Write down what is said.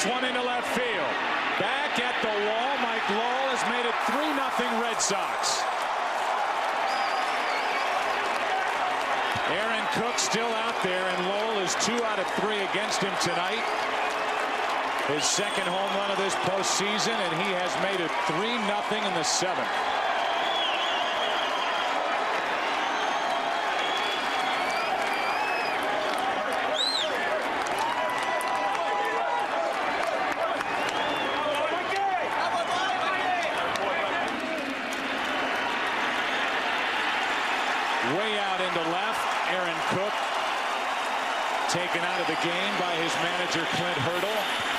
Hits one into left field. Back at the wall. Mike Lowell has made it 3-0 Red Sox. Aaron Cook still out there, and Lowell is two out of three against him tonight. His second home run of this postseason, and he has made it 3-0 in the seventh. Way out into left, Aaron Cook taken out of the game by his manager Clint Hurdle.